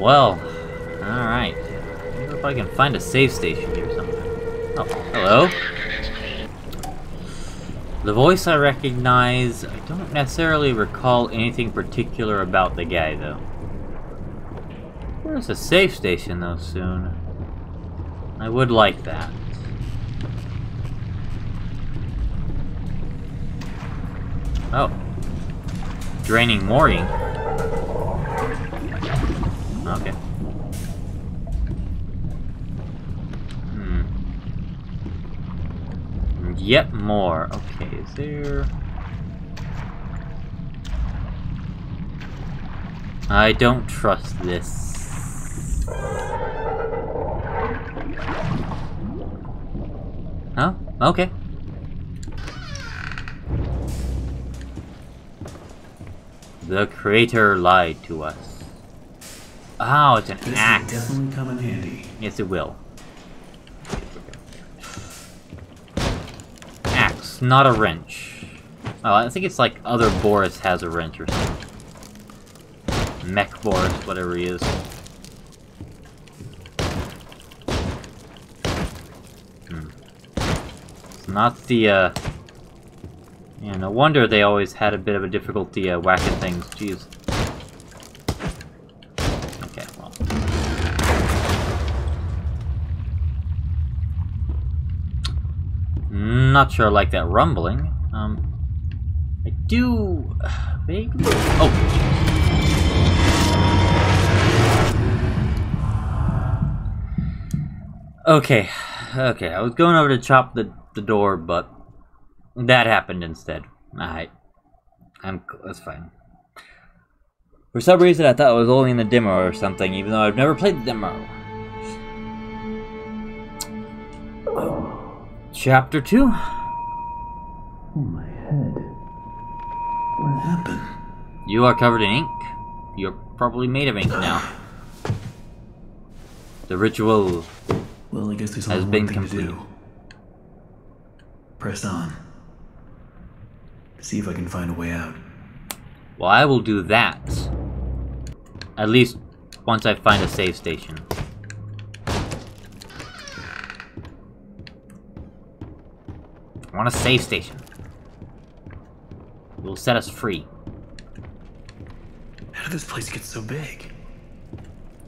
Well, alright. Wonder if I can find a save station here somewhere. Oh, hello? The voice I recognize, I don't necessarily recall anything particular about the guy, though. There's a safe station, though, soon. I would like that. Oh. Draining mooring. Okay. Hmm. Yet more. Okay, is there... I don't trust this. Huh? Okay. The creator lied to us. Oh, it's an This axe. will definitely come in handy. Yes, it will. Axe, not a wrench. Oh, I think it's like other Boris has a wrench or something. Mech Boris, whatever he is. Hmm. It's not the, uh... Yeah, no wonder they always had a bit of a difficulty uh, whacking things. Jeez. I'm not sure I like that rumbling. Um, I do vaguely. Oh. Okay, okay. I was going over to chop the the door, but that happened instead. Alright, I'm that's fine. For some reason, I thought it was only in the demo or something, even though I've never played the demo. Chapter 2? Oh, my head. What happened? You are covered in ink. You're probably made of ink now. The ritual. Well, I guess there's Has been complete. Press on. See if I can find a way out. Well, I will do that. At least once I find a save station. I want a save station. It will set us free. How did this place get so big?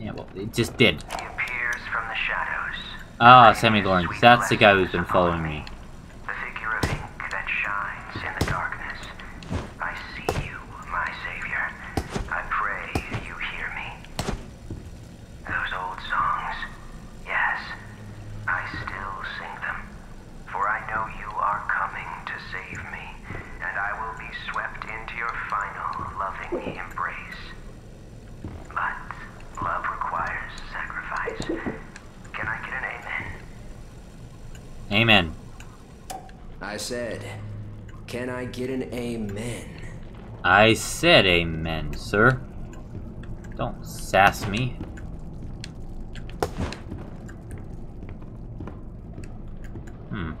Yeah, well, it just did. He appears from the shadows. Ah, Sammy Lawrence. That's the guy who's been following me. The figure of ink that shines in the darkness. I see you, my savior. I pray you hear me. Those old songs. Yes, I still sing them. For I know you are coming to save me, and I will be swept into your final loving embrace. But love requires sacrifice. Can I get an amen? Amen. I said, can I get an amen? I said amen, sir. Don't sass me. Hmm.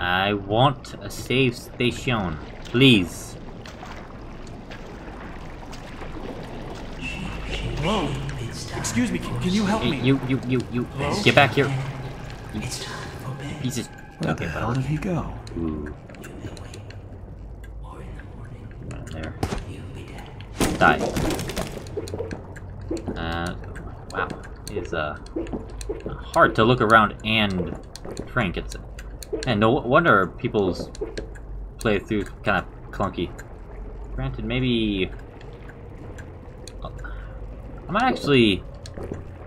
I want a save station, please. Hello? Excuse me, can, can you help Hey, me? you, you, you, you, get back here. You pieces. Where Okay, the hell well, did he go? Ooh. There. Die. Uh, wow. It is, uh, hard to look around and drink. It's, and no wonder people's playthroughs kind of clunky. Granted, maybe... I might actually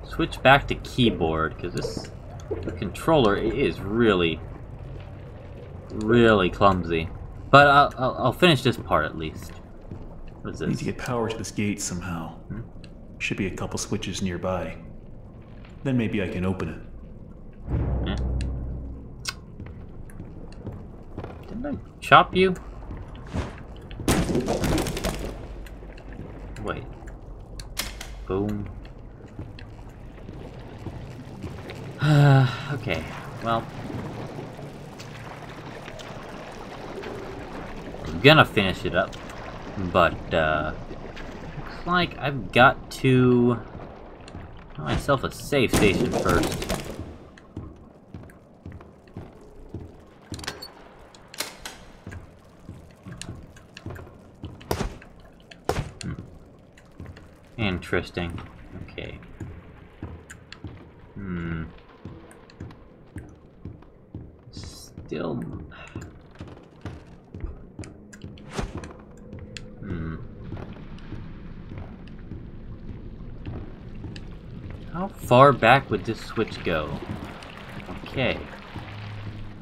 switch back to keyboard, because this the controller is really, really clumsy. But I'll, I'll, I'll finish this part at least. What is I need to get power to this gate somehow. Hmm? Should be a couple switches nearby. Then maybe I can open it. I chop you? Wait. Boom. okay, well. I'm gonna finish it up, but, uh. like I've got to myself a safe station first. Interesting. Okay. Hmm. Still. Hmm. How far back would this switch go? Okay.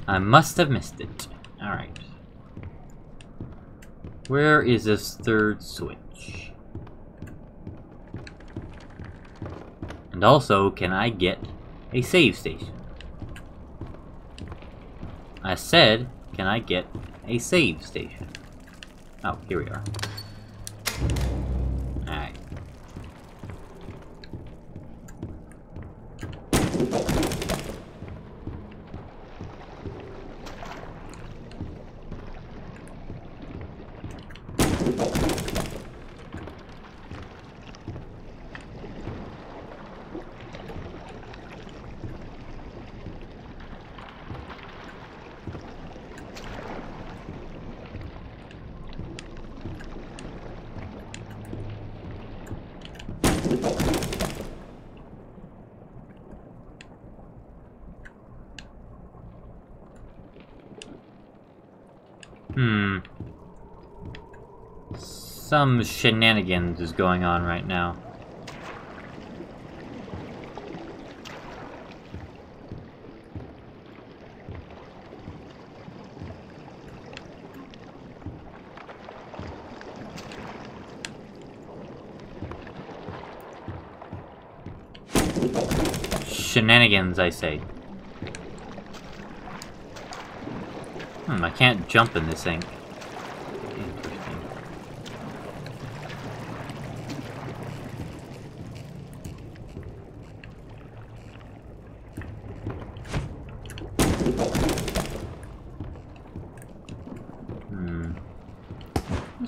I must have missed it. Alright. Where is this third switch? And also, can I get a save station? I said, can I get a save station? Oh, here we are. Alright. Hmm. Some shenanigans is going on right now. Shenanigans, I say. Hmm, I can't jump in this thing.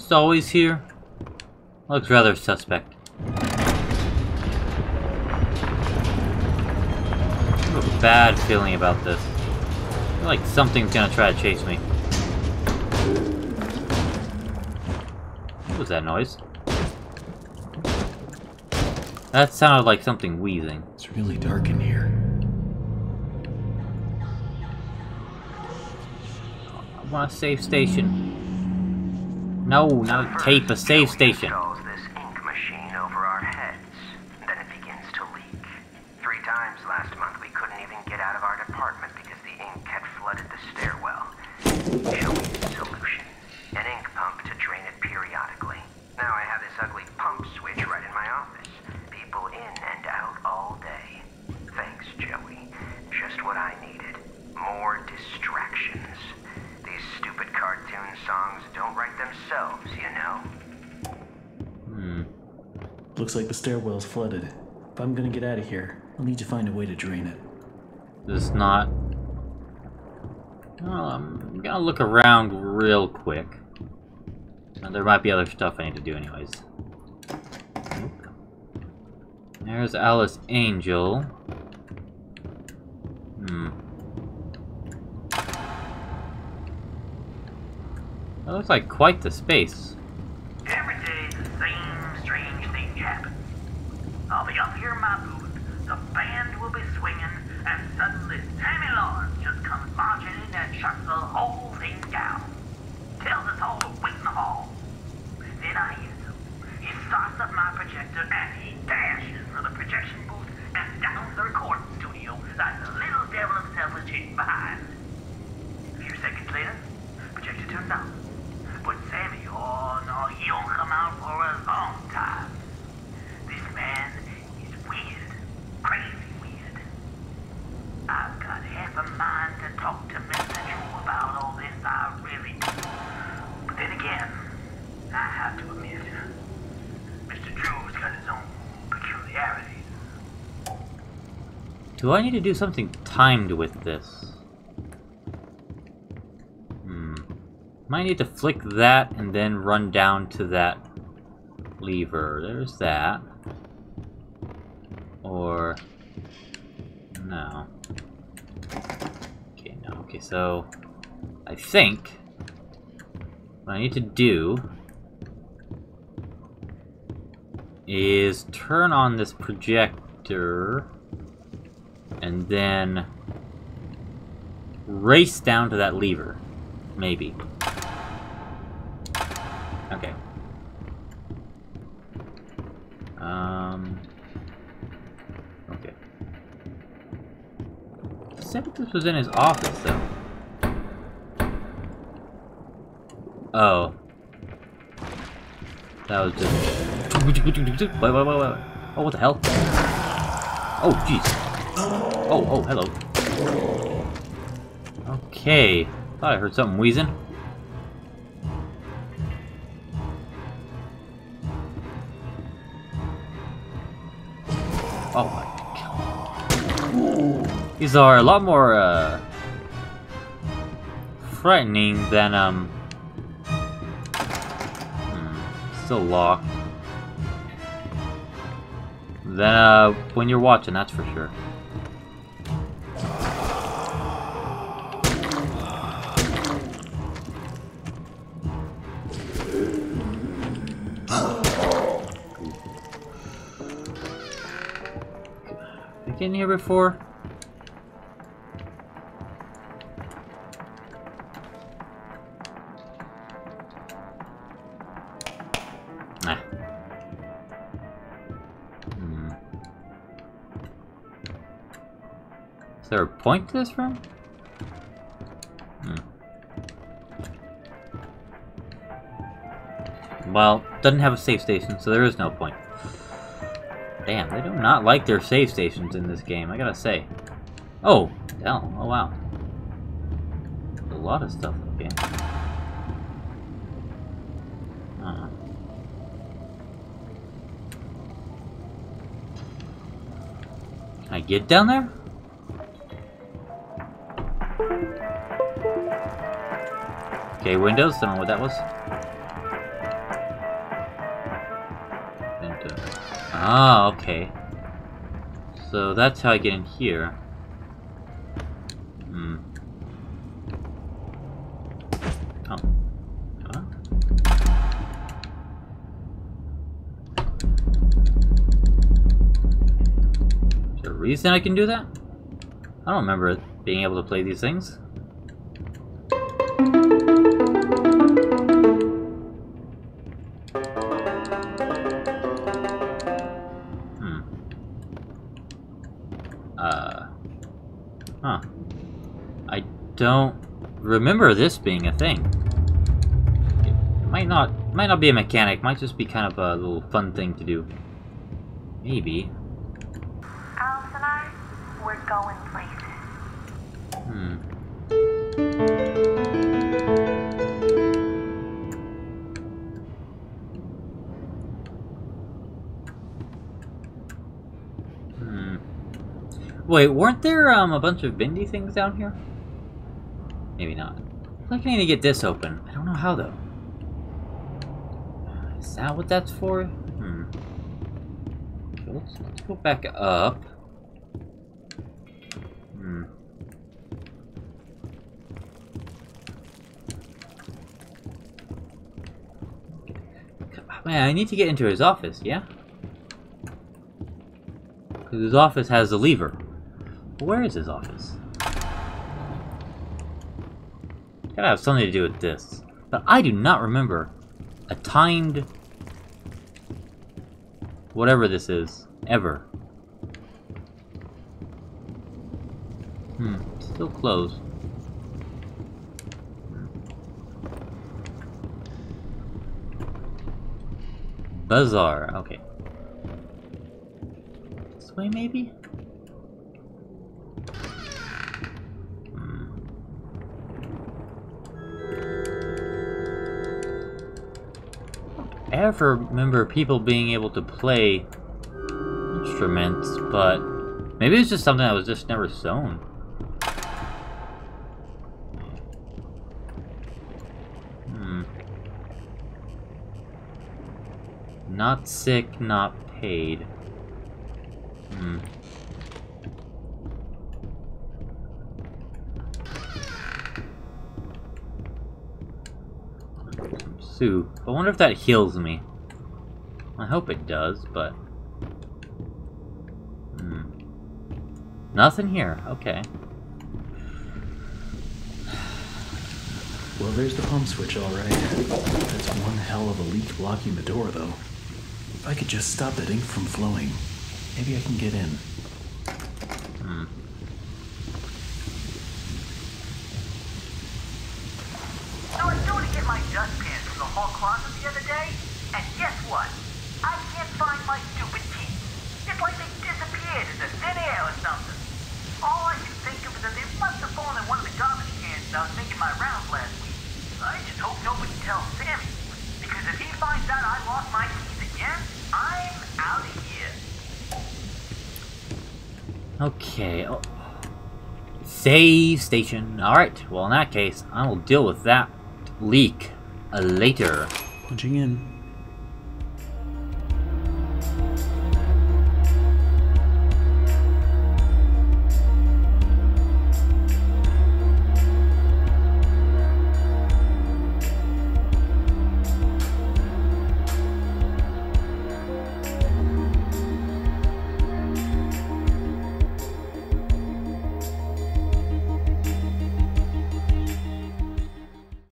It's always here. Looks rather suspect. I have a bad feeling about this. I feel like something's gonna try to chase me. What was that noise? That sounded like something wheezing. It's really dark in here. I want a safe station. No, not a tape, a safe Joey station. installs this ink machine over our heads. Then it begins to leak. Three times last month we couldn't even get out of our department because the ink had flooded the stairwell. Joey's solution. An ink pump to drain it periodically. Now I have this ugly pump switch right in my office. People in and out all day. Thanks, Joey. Just what I needed. More distractions. These cartoon songs don't write themselves, you know? Hmm. Looks like the stairwell's flooded. If I'm gonna get out of here, I'll need to find a way to drain it. This is not. Well, I'm gonna look around real quick. There might be other stuff I need to do, anyways. There's Alice Angel. Hmm. That looks like quite the space. Every day the same strange thing happens. I'll be up here in my booth, the band will be swinging, and suddenly Sammy Lawrence just comes marching in and shuts the whole thing down. Tells us all to wait in the hall. Then I hear him. He starts up my projector and he dashes for the projection booth and down the recording studio the little devil himself behind. A few seconds later, projector turned on. But Sammy, oh no, he don't come out for a long time. This man is weird. Crazy weird. I've got half a mind to talk to Mr. Drew about all this, I really do. But then again, I have to admit, Mr. Drew's got his own peculiarities. Do I need to do something timed with this? Hmm. Might need to flick that and then run down to that lever. There's that. Or... No. Okay, no. Okay, so... I think... What I need to do... is turn on this projector and then race down to that lever. Maybe. Okay. Um. Okay. Said this was in his office, though. Oh. That was just. Wait, wait, wait, wait. Oh, what the hell? Oh, jeez. Oh, oh, hello. Okay. Thought I heard something wheezing. Oh my god. These are a lot more, uh... frightening than, um... Hmm, still locked. Than, uh, when you're watching, that's for sure. In here before? Nah. Hmm. Is there a point to this room? Well, doesn't have a safe station, so there is no point. Damn, they do not like their save stations in this game, I gotta say. Oh, hell, oh wow. a lot of stuff in the game. Uh. Can I get down there? Okay, Windows, don't know what that was. Ah, okay. So that's how I get in here. Hmm. Oh. There a reason I can do that? I don't remember being able to play these things. Uh, don't remember this being a thing. It might not might not be a mechanic, might just be kind of a little fun thing to do. Maybe. I, we're going places. Wait, weren't there um, a bunch of bendy things down here? Maybe not. I think I need to get this open. I don't know how though. Is that what that's for? Hmm. Okay, let's, let's go back up. Hmm. Man, I need to get into his office, yeah? Because his office has a lever. Where is his office? Gotta have something to do with this. But I do not remember a timed... Whatever this is. Ever. Hmm. Still closed. Bizarre. Okay. This way, maybe? Ever remember people being able to play instruments, but maybe it's just something that was just never shown. Hmm. Not sick, not paid. Hmm. Some soup. I wonder if that heals me. I hope it does, but... Hmm. Nothing here. Okay. Well, there's the pump switch, all right. That's one hell of a leak blocking the door, though. If I could just stop that ink from flowing, maybe I can get in. Hmm. So I was going to get my dustpan from the hall closet the other day, and guess what? I can't find my stupid teeth. It's like they disappeared into thin air or something. All I can think of is that they must have fallen in one of the garbage cans I was making my rounds last week. I just hope nobody tells Sammy, because if he finds out I lost my teeth again, I'm out of here. Okay. Oh. Save station. Alright, well in that case, I will deal with that leak later. Punching in.